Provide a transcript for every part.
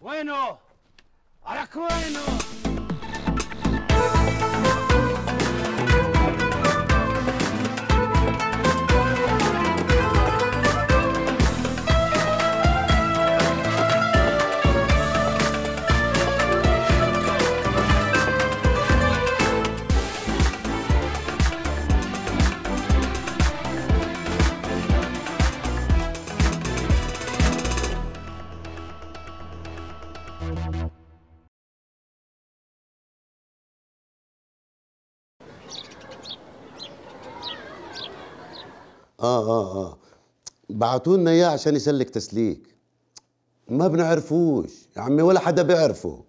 Bueno, a la. آه آه آه. بعتوا لنا إياه عشان يسلك تسليك. ما بنعرفوش. يا عمي ولا حدا بيعرفه.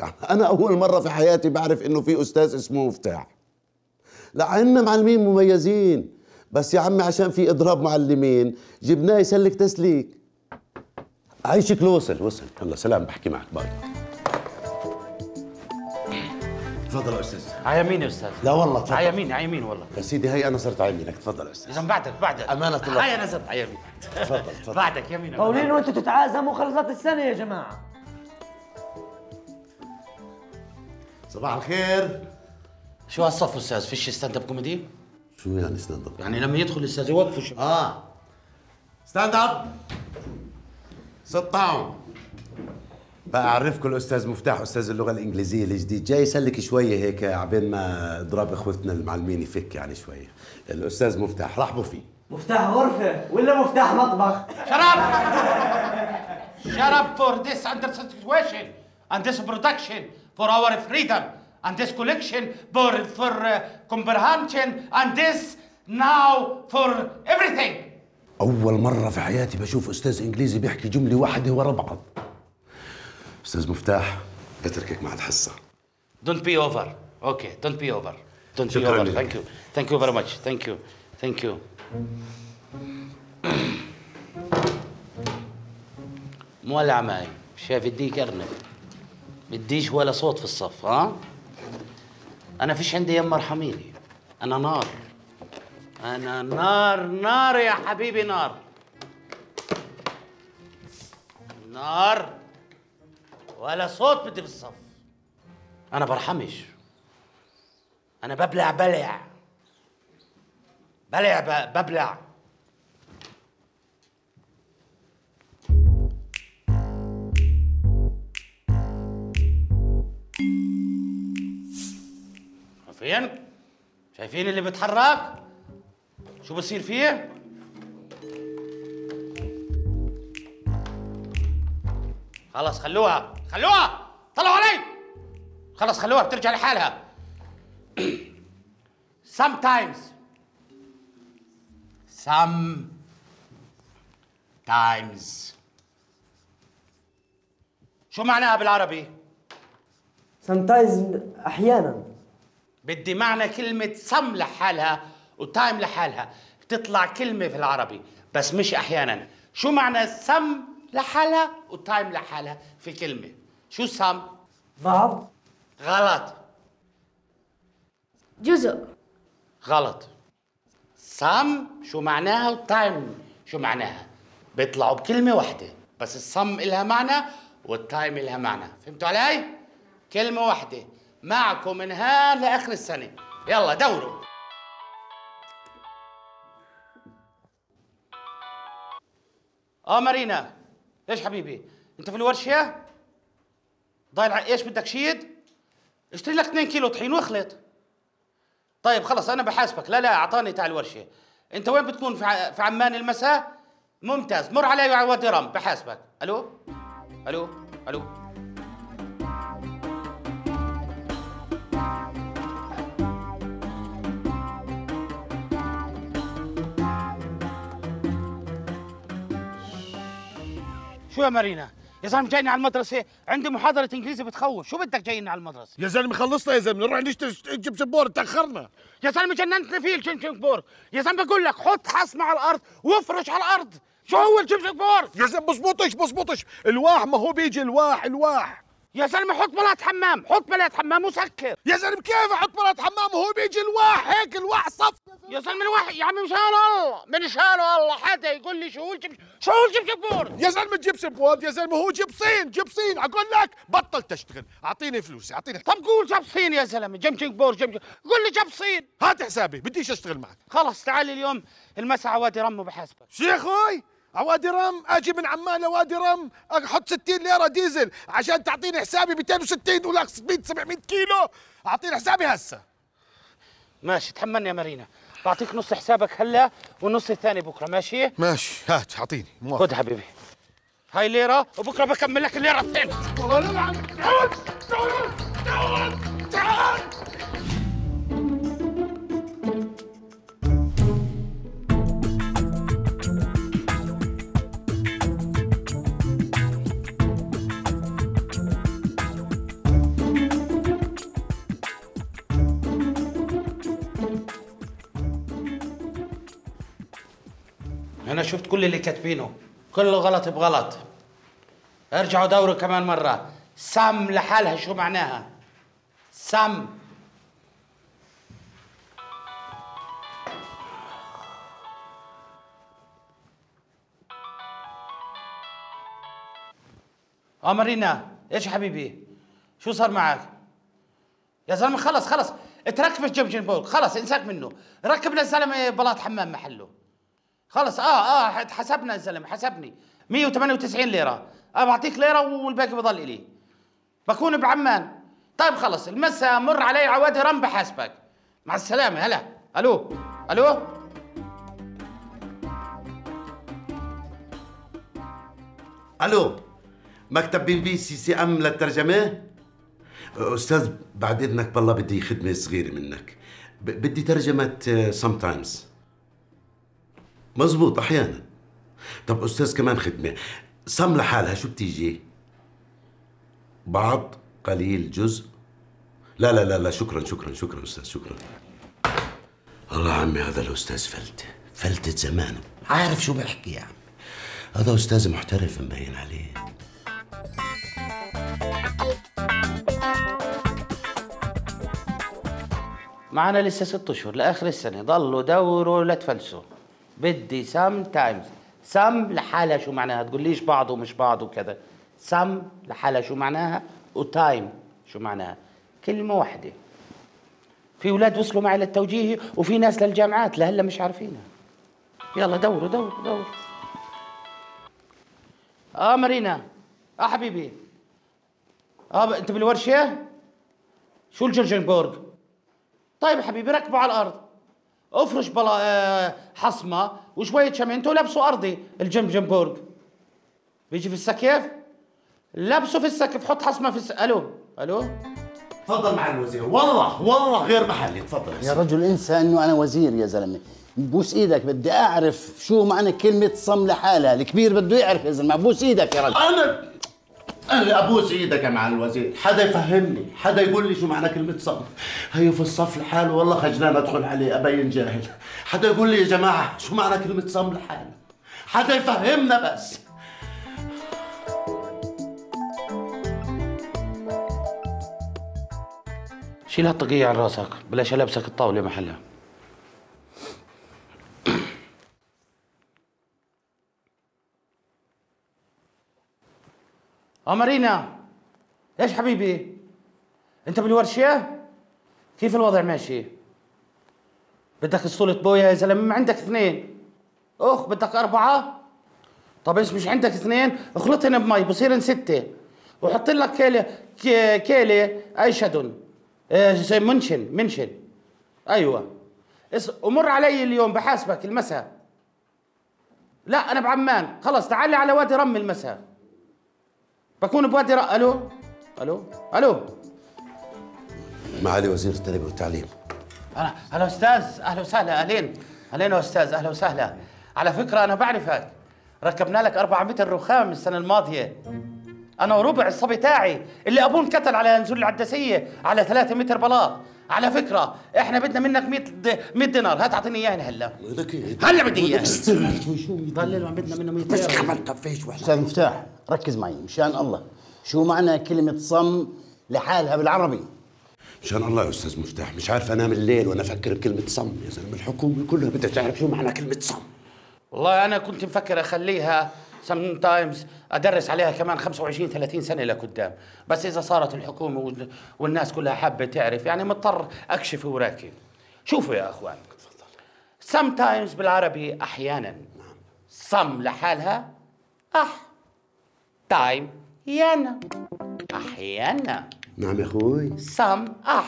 يعني أنا أول مرة في حياتي بعرف إنه في أستاذ اسمه مفتاح. لا عنا معلمين مميزين. بس يا عمي عشان في إضراب معلمين جبناه يسلك تسليك. عايشك وصل وصل. يلا سلام بحكي معك. باي. تفضل يا أستاذ. على يمين يا أستاذ. لا والله تفضل. على يمين على يمين والله. يا سيدي هي أنا صرت على يمينك. تفضل يا أستاذ. اذا بعدك بعدك. أمانة الله. هاي أنا صرت على يمين تفضل تفضل. بعدك يمين قولين وأنتوا تتعازموا خلصت السنة يا جماعة. صباح الخير. شو هالصف أستاذ؟ فيش stand up comedy؟ شو يعني stand up يعني لما يدخل الاستاذ يوقفوا آه. stand up sit down. بقى اعرفكم الأستاذ مفتاح أستاذ اللغة الإنجليزية الجديد. جاي يسلك شوية هيك عبين ما اضراب إخوتنا المعلمين يفك يعني شوية. الأستاذ مفتاح رحبوا فيه. مفتاح غرفة ولا مفتاح مطبخ؟ شراب! شراب for this under situation and this production for our freedom and this collection for for uh, comprehension and this now for everything. أول مرة في حياتي بشوف أستاذ إنجليزي بيحكي جملة واحدة ورا بعض. أستاذ مفتاح بتركك مع الحصة. Don't be over. Okay don't be over. Don't be شكراً over. لك. thank you. Thank you very much. Thank you. Thank you. مولع معي شايف يديك ارنب بديش ولا صوت في الصف ها؟ أنا فيش عندي يم ارحميني أنا نار. أنا نار نار يا حبيبي نار. نار. ولا صوت بدي في الصف. أنا برحمش. أنا ببلع بلع. بلع ببلع. شايفين؟ شايفين اللي بيتحرك؟ شو بصير فيه؟ خلاص خلوها. خلوها! طلعوا علي! خلاص خلوها بترجع لحالها. Sometimes. Sometimes. شو معناها بالعربي؟ sometimes أحيانا. بدي معنى كلمة some لحالها و time لحالها. بتطلع كلمة في العربي بس مش أحيانا. شو معنى some لحالها و time لحالها في كلمة. شو سم؟ بعض غلط. جزء. غلط. some شو معناها و time شو معناها؟ بيطلعوا بكلمة واحدة بس ال some إلها معنى وال time إلها معنى. فهمتوا علي؟ كلمة واحدة معكم من هان لآخر السنة. يلا دوروا. آه مارينا. إيش حبيبي؟ انت في الورشة؟ ضايل إيش بدك شيد؟ اشتري لك 2 كيلو طحين واخلط. طيب خلص أنا بحاسبك. لا لا أعطاني تاع الورشة. أنت وين بتكون؟ في عمان المساء؟ ممتاز. مر علي على وادي رم. بحاسبك. ألو؟ ألو؟ ألو؟ شو يا مارينا يا زلمه جايني على المدرسة عندي محاضره انجليزي بتخوف شو بدك جايني على المدرسة يا زلمه خلصنا يا زلمه نروح نشتري جبس بور تاخرنا يا زلمه جننتني فيه الجنجنج بورد يا زلمه بقول لك حط حصمه على الأرض وافرش على الأرض شو هو الجنجنج بورد يا زلمه بصبطش بصبطش الواح ما هو بيجي الواح الواح يا زلمة حط بلاط حمام حط بلاط حمام وسكر. يا زلمة كيف أحط بلاط حمام؟ وهو بيجي الواح هيك الواح صف. يا زلمة الواحد يا عمي مشان الله من شان الله حدا يقول لي شو الجب شو الجب بور يا زلمة جيبسن بورد يا زلمة هو جبصين جبصين أقول لك بطل تشتغل أعطيني فلوسي أعطيني. طب قول جاب صين يا زلمة جمجنج بور جمجنج قول لي جاب صين هات حسابي بديش أشتغل معك. خلص تعال اليوم المساء عوادي رم وبحاسبك شو عوادي رم أجي من عمان لوادي رم أحط 60 ليرة ديزل عشان تعطيني حسابي 260 ولا 600 700 كيلو. أعطيني حسابي هسه. ماشي تحملني يا مارينا. بعطيك نص حسابك هلا والنص الثاني بكرة ماشي؟ ماشي هات أعطيني موافق. خذ حبيبي. هاي ليرة وبكرة بكمل لك الليرة الثانية. والله لا شفت كل اللي كاتبينه. كله غلط بغلط. ارجعوا دوروا كمان مرة. سم لحالها شو معناها. سم. آه مارينا إيش حبيبي؟ شو صار معك؟ يا زلمة خلص خلص. اتركب الجمجم بول. خلص انساك منه. ركب للزلمة بلاط حمام محله. خلص. آه آه حسبنا الزلمة حسبني. 198 ليرة. بعطيك ليرة والباقي بضل إلي. بكون بعمان. طيب خلص المسا مر علي عوادي رم بحاسبك. مع السلامة. هلا. ألو. ألو. ألو. مكتب بي بي سي سي أم للترجمة؟ أستاذ بعد إذنك بالله بدي خدمة صغيرة منك. بدي ترجمة سم تايمز مزبوط أحيانا. طب أستاذ كمان خدمة سم لحالها شو بتيجي؟ بعض قليل جزء. لا لا لا لا شكرا شكرا شكرا أستاذ شكرا. الله عمي هذا الأستاذ فلتة فلتة زمانه. عارف شو بحكي يا عمي؟ هذا أستاذ محترف مبين عليه. معنا لسه ست أشهر لآخر السنة. ضلوا دوروا لا تفلسوا. بدي sometimes some لحالها شو معناها؟ تقوليش بعض ومش بعض وكذا. سم لحالها شو معناها؟ و time شو معناها؟ كلمة واحدة. في أولاد وصلوا معي للتوجيهي وفي ناس للجامعات لهلا مش عارفينها. يلا دوروا دوروا دوروا. آه مارينا. آه حبيبي. آه أنت بالورشة؟ شو الجرجنبورغ؟ طيب يا حبيبي ركبوا على الأرض. افرش بلا آه، حصمة وشوية شمنت ولبسوا أرضي الجمجمبورغ بيجي في السقف لبسوا في السقف حط حصمة في الس... ألو ألو. تفضل مع الوزير. والله والله غير محلي. تفضل يا رجل انسى إنه أنا وزير يا زلمة. بوس إيدك بدي أعرف شو معنى كلمة صم لحالها الكبير بده يعرف يا زلمة. بوس إيدك يا رجل. أنا أنا ابوس إيدك يا مع الوزير. حدا يفهمني؟ حدا يقول لي شو معنى كلمة صم هي في الصف لحاله والله خجلان أدخل عليه أبين جاهل. حدا يقول لي يا جماعة شو معنى كلمة صم لحاله حدا يفهمنا بس. شيل هالطاقية عن راسك بلاش ألبسك الطاولة محلها. مارينا إيش حبيبي؟ أنت بالورشة؟ كيف الوضع؟ ماشي. بدك أسطولة بويا يا زلمة؟ ما عندك اثنين. أخ بدك أربعة؟ طب إيش مش عندك اثنين؟ اخلطهن بمي بصيرن ستة. وحط لك كيلة كي- كيلة ايشادون إيه زي منشن منشن. أيوه. ومر علي اليوم بحاسبك المساء. لا أنا بعمان. خلص تعال لي على وادي رم المساء. بكون بوادي رم ألو؟ ألو؟ ألو؟ معالي وزير التربية والتعليم. هلا هلا أستاذ. أهلا وسهلا. أهلين. أهلين يا أستاذ. أهلا وسهلا. على فكرة أنا بعرفك. ركبنا لك أربعة متر رخام السنة الماضية. أنا وربع الصبي تاعي اللي أبوه انقتل على نزول العدسية على ثلاثة متر بلاط. على فكرة إحنا بدنا منك 100 د- 100 دينار هات اعطيني اياه هلا. هلا بدي اياه استنى. شوي شو ضل له بدنا منه 100 بس ليره كمان طفيش واحد أستاذ مفتاح ركز معي. مشان الله. شو معنى كلمة صم لحالها بالعربي؟ مشان الله يا أستاذ مفتاح مش عارف أنام الليل وأنا أفكر بكلمة صم يا زلمة. الحكومة كلها بدها تعرف شو معنى كلمة صم. والله أنا كنت مفكر أخليها سم تايمز أدرس عليها كمان 25 30 سنة لقدام بس إذا صارت الحكومة وال- والناس كلها حابة تعرف يعني مضطر أكشف وراكب. شوفوا يا أخوان. sometimes بالعربي أحيانا. some لحالها. أح. time يانا. أحيانا. نعم يا أخوي. some أح.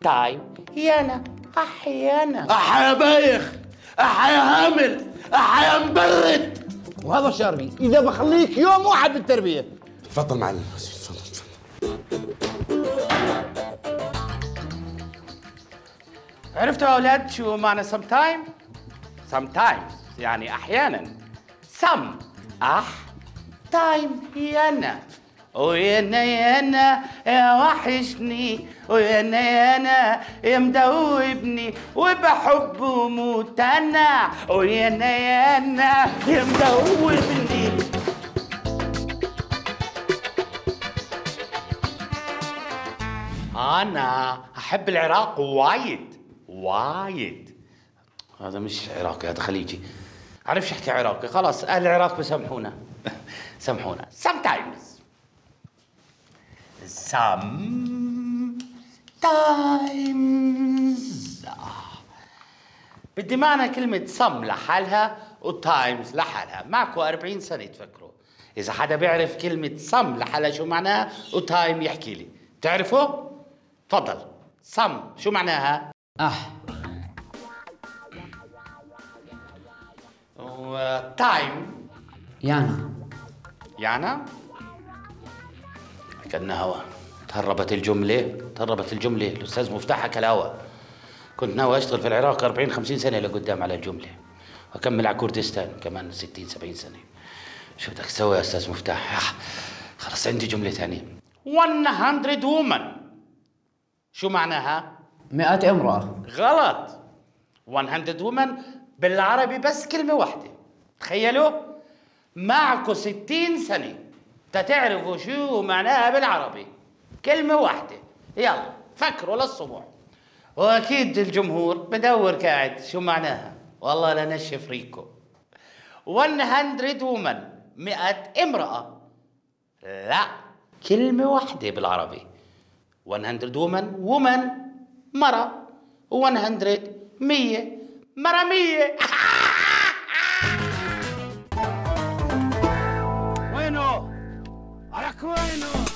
time يانا. أحيانا. احا يا بايخ. احا يا هامل. احا يا مبرد. وهذا شاربي إذا بخليك يوم واحد بالتربية. تفضل معلم. تفضل تفضل. عرفتوا يا أولاد شو معنى some time? sometimes يعني أحيانا. some أح. time يانا ويانا يانا يا وحشني ويانا يانا يا مدوبني وبحبه موت انا ويانا يانا يا مدوبني. أنا أحب العراق وايد وايد. هذا مش عراقي هذا خليجي. عرفش أحكي عراقي؟ خلاص أهل العراق بسامحونا. سامحونا. Sometimes. Sometimes. بدي معنى كلمة صم لحالها وتايمز لحالها. معكم 40 سنة تفكروا. إذا حدا بيعرف كلمة some لحالها شو معناها و time يحكي لي. تعرفوا؟ تفضل. some شو معناها؟ أح و time يانا. يعني كأنها هوا. تهربت الجملة تهربت الجملة. الأستاذ مفتاح حكى الهوا. كنت ناوي أشتغل في العراق 40 50 سنة لقدام على الجملة. وأكمل على كردستان كمان 60 70 سنة. شو بدك تسوي يا أستاذ مفتاح؟ آه، خلص عندي جملة ثانية. 100 woman شو معناها؟ مئة امرأة. غلط. 100 women بالعربي بس كلمة واحدة. تخيلوا؟ معكم 60 سنة. تتعرفوا شو معناها بالعربي؟ كلمة واحدة. يلا فكروا للصبح. وأكيد الجمهور بدور قاعد شو معناها. والله لا نشف ريكم 100 women 100 امرأة. لا كلمة واحدة بالعربي. 100 woman woman مرة. 100 100 مرة 100 crying out.